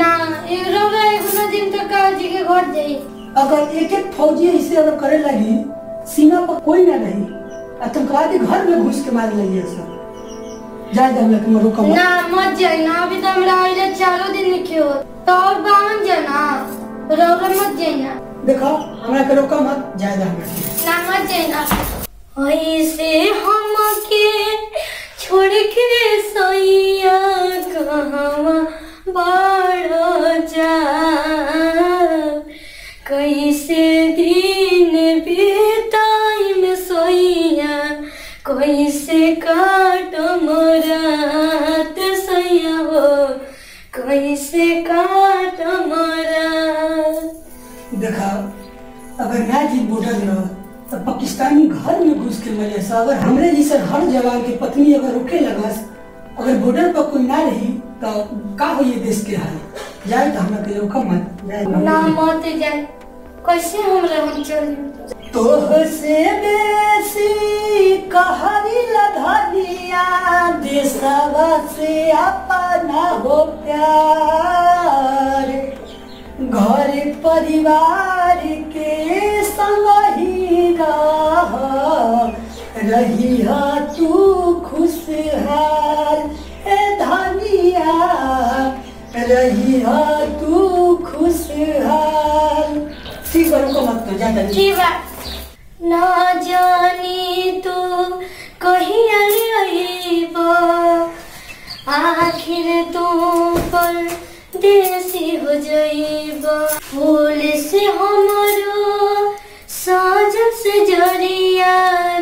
ना एगो रे एगो दिन तक काजी के घर जाई अगर एक एक फौजी ऐसे अगर करे लगी सीमा पर कोई ना रही आतंकवादी घर में घुस के मार लगी सब जाए दम लगे मरो कम ना मत जाई ना अभी तो हमरा आइले चारों दिन लिखे हो। तो और बावन जना रौरा मत जाई ना। देखो हमरा के रोका मत जाए दम लगे ना मत जाई ना। ऐसे हम के छोड़ के सैया कहवा देखा अगर ना जीत बॉर्डर न तो पाकिस्तानी घर में घुस के मरे सा अगर हमरे जैसे हर जवान के पत्नी अगर रुके लगस अगर बॉर्डर पर कोई ना रही तो का हो ये देश के हाल? जाए तो हमरा के रोका मत जाए ना लगे। मत जाए। कैसे हम रहम चली तोहसे बेसी कहरी लधनिया देशवा से अपना हो प्यार। परिवार के संग ही रह तू खुशहाल ए धनिया। रही तू खुशहाल। ठीक है रुको मत तो ज़्यादा। की बात ना जानी तू कहीं अइब आखिर तू पर देसी हो जाइब फूल से हमरो साजन से ज़रिया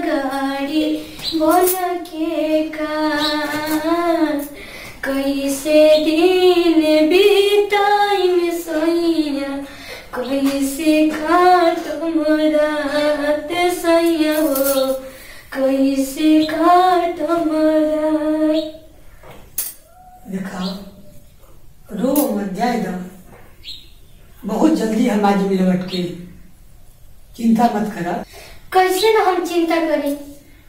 गाड़ी बन के का कैसे दिन बीताई में सोइया कैसे काट मरात सैया हो, कैसे मरात देखा, रो मत जाए दो बहुत जल्दी हम आज भी लौट के चिंता मत करा। कैसे ना हम चिंता करें?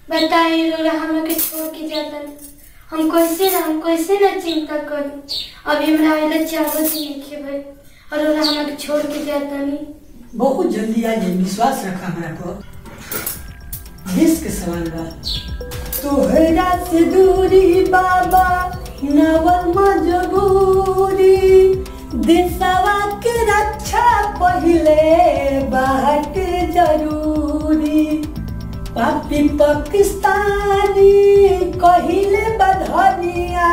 बताइए रोरा हम के छोड़ के जाता हम कैसे ना हम कैसे ना चिंता करें? अभी हमरा आइले चावल दिन लिखे भाई और रोरा हम के छोड़ के जाता नहीं बहुत जल्दी आज विश्वास रखा हमारा को देश के सवाल बा। तोहरा से दूरी बाबा नवल मजबूरी पापी पाकिस्तानी कहिले बधनिया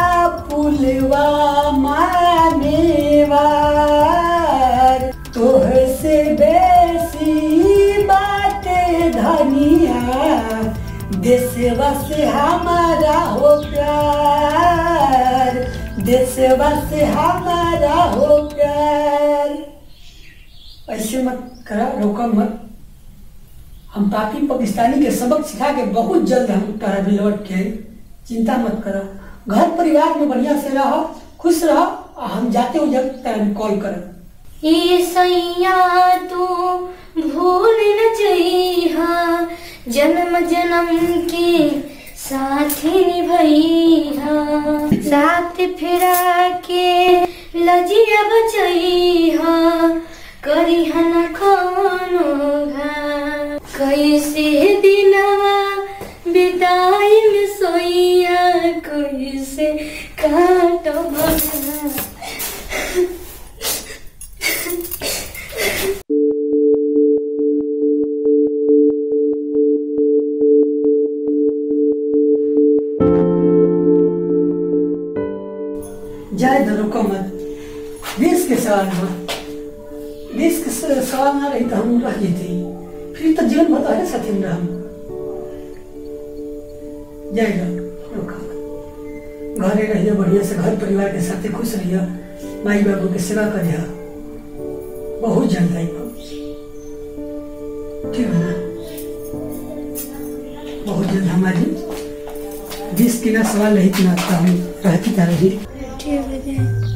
पुलवा मानेवार। तोह से बेसी बाटे धनिया देशवा से हमारा हो प्यार देशवा से हमारा हो प्यार। ऐसे मत करा, रोका मत। हम पापी पाकिस्तानी के सबक सिखा के बहुत जल्द हम तारा भी लौट के चिंता मत करो। घर परिवार में बढ़िया से रहो, खुश रहो, और हम जाते हो जब तारा कॉल करब ई सैया, तू भूल न जइहा जन्म जन्म के साथी निभइहा साथ फिरा के लजिया बचइहा करिहा न कोनो कैसे दिनवा बिदाई में सोइया, कैसे घा जाए दो रोको के सवाल हो देश के स- सवाल ना रही तो हम रह जेते फिर तो जीवन भर तोहरे साथी में रहम जाए दो रोको मत घरे रहिए बढ़िया से घर परिवार के साथे खुश रहिए माई बाबू के सेवा करिए बहुत आई ठीक है ना बहुत जल्द हमारी देश के ना सवाल रही ना हम रहती था रही है